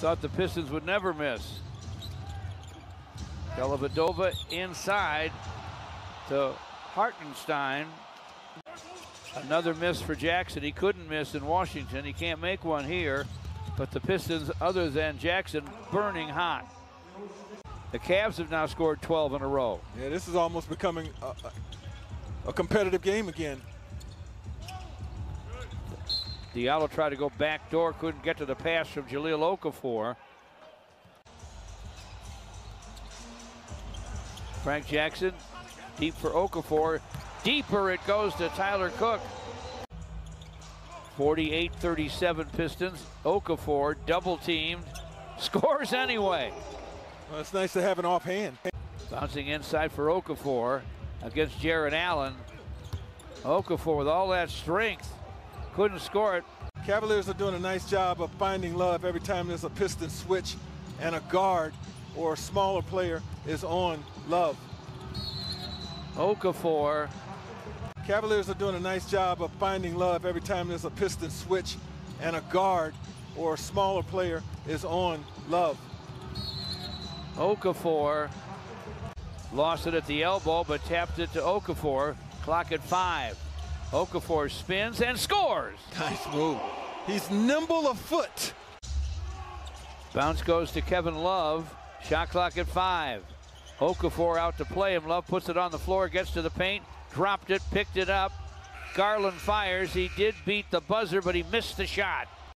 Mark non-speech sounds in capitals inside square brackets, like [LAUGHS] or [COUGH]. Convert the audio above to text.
thought the Pistons would never miss. Dellavedova inside to Hartenstein. Another miss for Jackson. He couldn't miss in Washington. He can't make one here. But the Pistons, other than Jackson, burning hot. The Cavs have now scored 12 in a row. Yeah, this is almost becoming a, a competitive game again. Diallo tried to go back door, couldn't get to the pass from Jahlil Okafor. Frank Jackson, deep for Okafor. Deeper it goes to Tyler Cook. 48-37 Pistons. Okafor double teamed, [LAUGHS] scores anyway. Well, it's nice to have an offhand. Bouncing inside for Okafor against Jarrett Allen. Okafor with all that strength couldn't score it. Cavaliers are doing a nice job of finding love every time there's a piston switch and a guard or a smaller player is on love. Okafor. Cavaliers are doing a nice job of finding love every time there's a piston switch and a guard or a smaller player is on love. Okafor lost it at the elbow, but tapped it to Okafor. Clock at five. Okafor spins and scores. Nice move. He's nimble of foot. Bounce goes to Kevin Love. Shot clock at five. Okafor out to play him. Love puts it on the floor, gets to the paint, dropped it, picked it up. Garland fires. He did beat the buzzer, but he missed the shot.